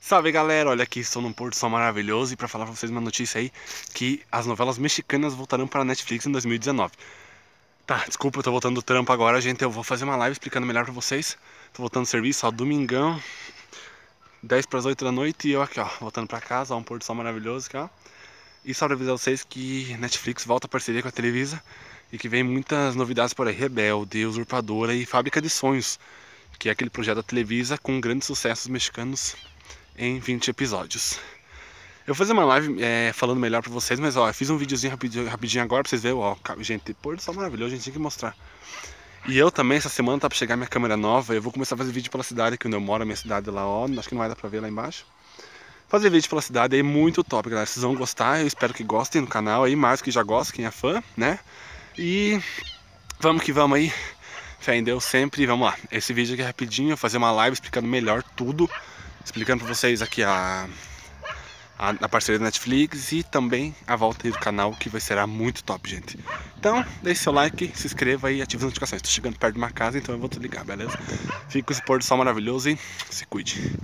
Salve galera, olha aqui, estou num pôr do sol maravilhoso e para falar pra vocês uma notícia aí que as novelas mexicanas voltarão para Netflix em 2019. Tá, desculpa, eu tô voltando do trampo agora, gente, eu vou fazer uma live explicando melhor pra vocês. Tô voltando do serviço, ó, domingão, 10 para as 8 da noite e eu aqui, ó, voltando pra casa, ó, um pôr do sol maravilhoso aqui, ó. E só pra avisar vocês que Netflix volta a parceria com a Televisa e que vem muitas novidades por aí, Rebelde, Usurpadora e Fábrica de Sonhos, que é aquele projeto da Televisa com grandes sucessos mexicanos em 20 episódios. Eu vou fazer uma live é, falando melhor pra vocês, mas ó, eu fiz um videozinho rapidinho, rapidinho agora pra vocês verem, ó, gente, pôr do sol maravilhoso, a gente tem que mostrar. E eu também, essa semana tá pra chegar minha câmera nova, eu vou começar a fazer vídeo pela cidade, que onde eu moro, a minha cidade lá, ó, acho que não vai dar pra ver lá embaixo. Fazer vídeo pela cidade aí, muito top, galera, vocês vão gostar, eu espero que gostem do canal aí, mais que já gostem, quem é fã, né? E vamos que vamos aí, fé em Deus sempre, vamos lá. Esse vídeo aqui é rapidinho, fazer uma live explicando melhor tudo explicando para vocês aqui a, a, a, parceria da Netflix e também a volta do canal que vai ser muito top, gente. Então, deixe seu like, se inscreva e ative as notificações. Estou chegando perto de uma casa, então eu vou te ligar, beleza? Fique com esse pôr do sol maravilhoso e se cuide.